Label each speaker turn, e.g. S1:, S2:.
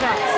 S1: 下.